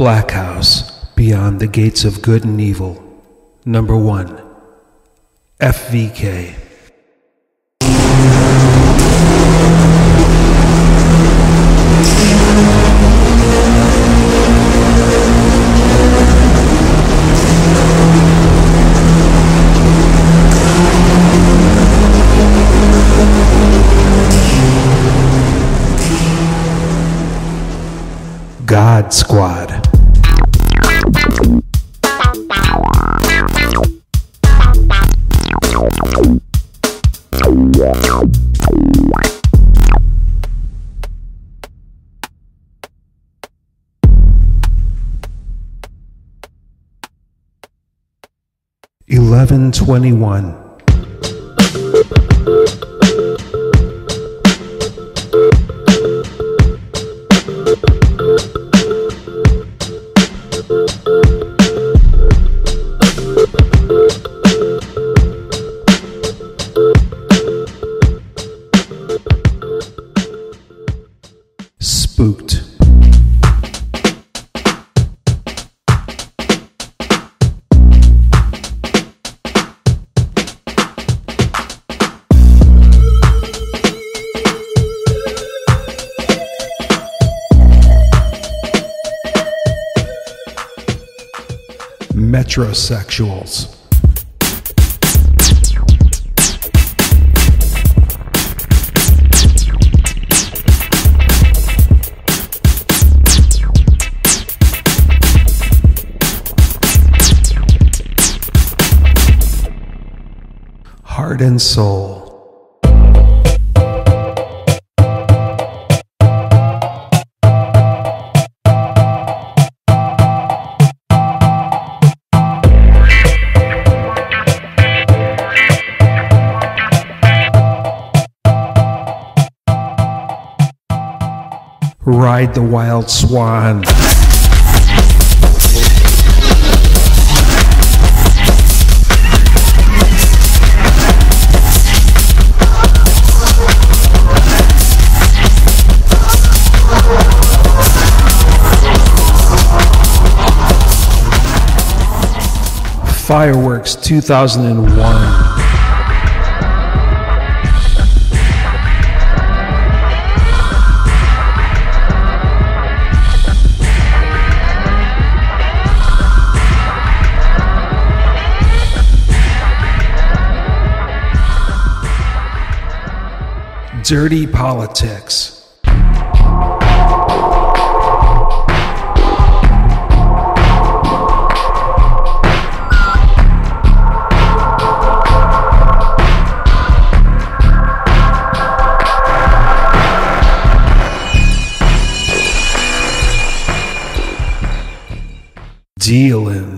Blackhouse Beyond the Gates of Good and Evil. Number 1. FVK. God Squad. 11:21 Metrosexuals. Heart and soul. Ride the wild swan. Fireworks 2001. Dirty Politics. Dealin'.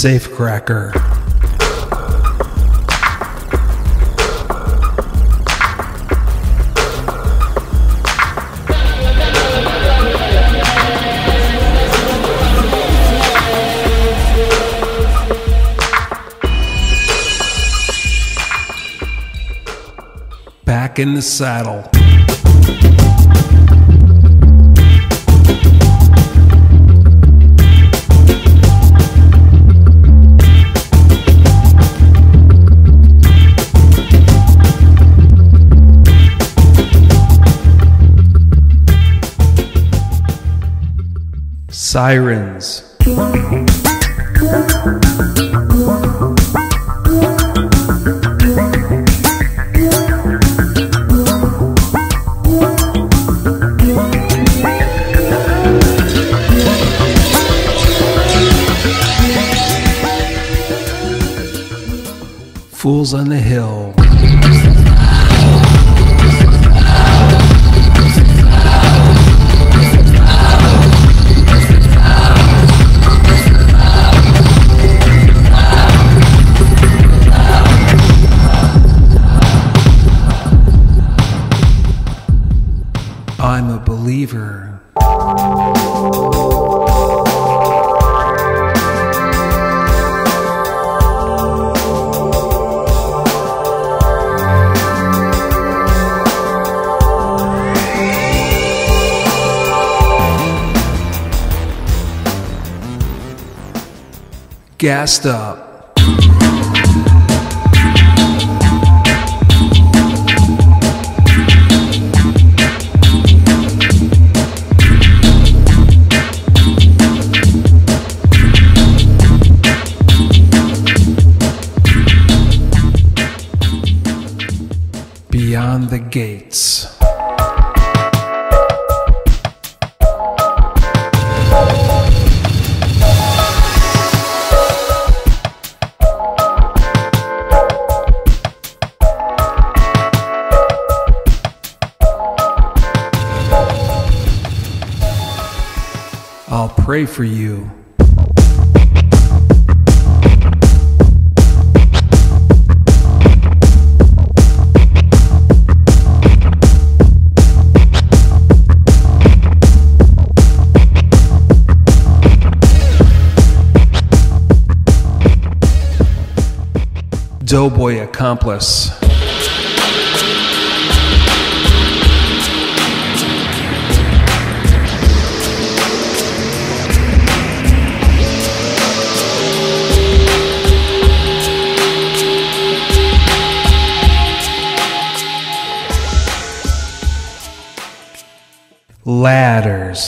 Safecracker. Back in the saddle. Sirens. Fools on the Hill. Gassed up. Beyond the gates. Pray for you. Doughboy accomplice. Ladders.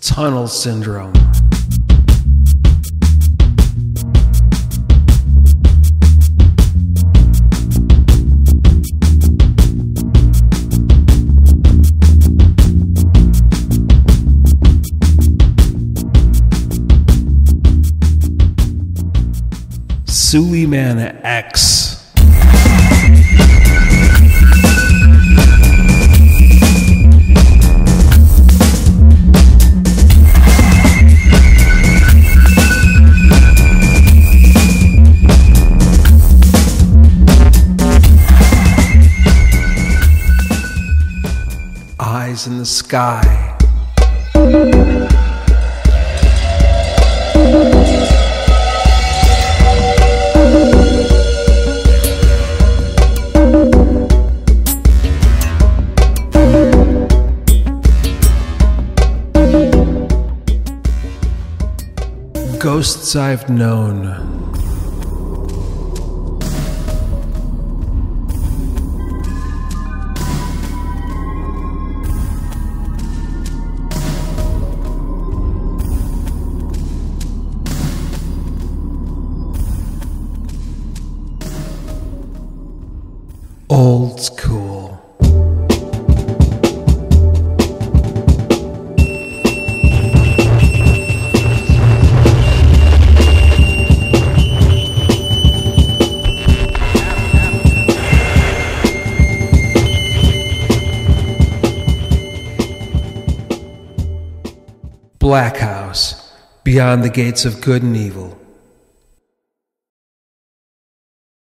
Tunnel syndrome. Suleiman X. Eyes in the sky. Ghosts I've known. Old school. Blackhouse, beyond the gates of good and evil.